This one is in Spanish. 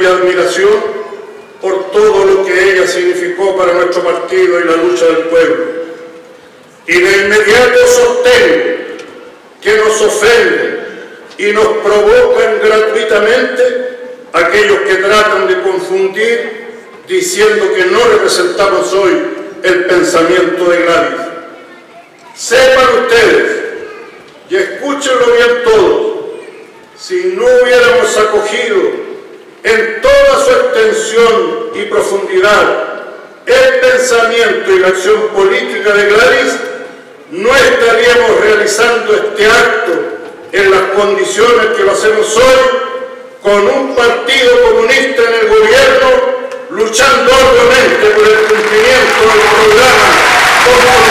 y admiración por todo lo que ella significó para nuestro partido y la lucha del pueblo. Y de inmediato sostengo que nos ofenden y nos provocan gratuitamente aquellos que tratan de confundir diciendo que no representamos hoy el pensamiento de Gladys. Sepan ustedes y escúchenlo bien todos, si no hubiéramos acogido en toda su extensión y profundidad el pensamiento y la acción política de Gladys, no estaríamos realizando este acto en las condiciones que lo hacemos hoy, con un partido comunista en el gobierno, luchando arduamente por el cumplimiento del programa